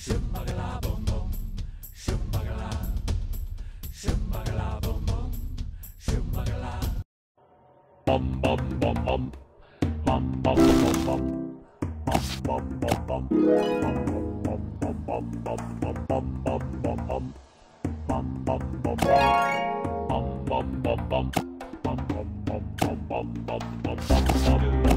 Shumbagala boom boom. Shumbagala. Shumbagala boom boom. Shumbagala. Bum bum bum bum. Bum bum bum bum. Bum bum bum bum. Bum bum bum bum bum bum bum bum bum. Bum bum bum bum. Bum bum bum bum. Bum bum bum bum bum bum bum bum bum.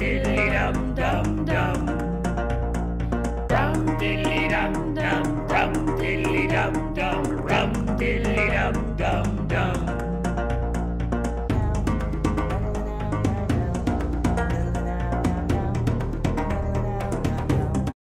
Happy